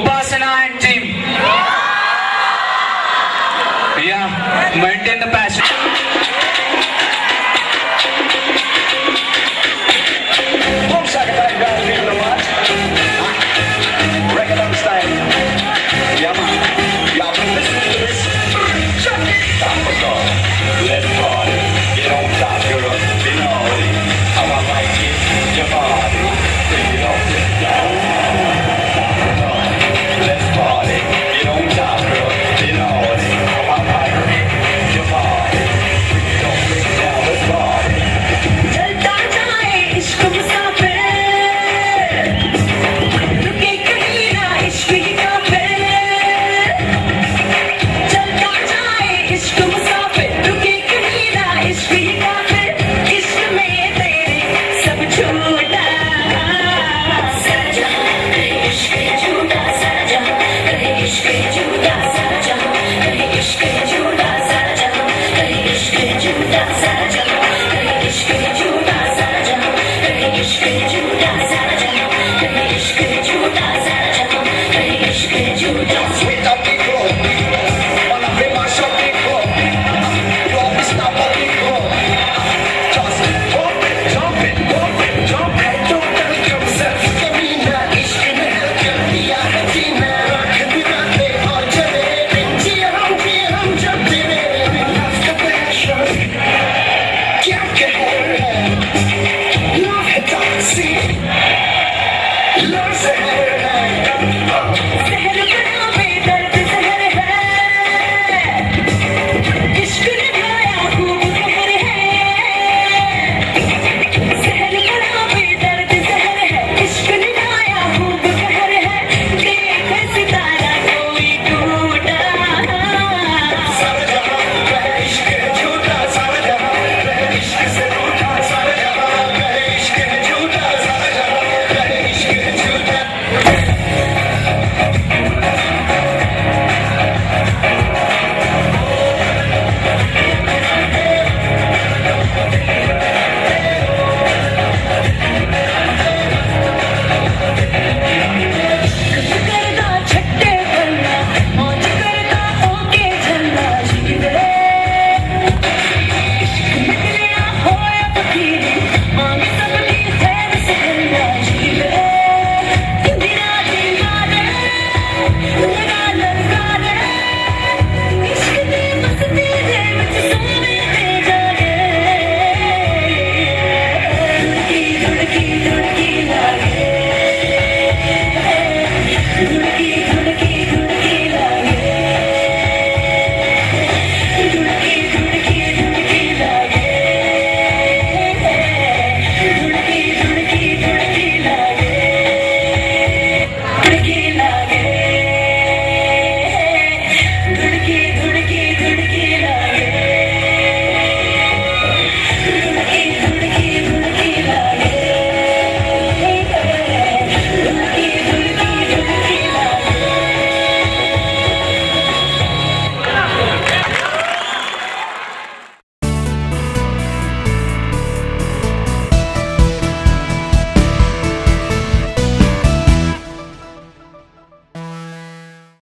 Upasana and team. Yeah, maintain the passion. Yeah.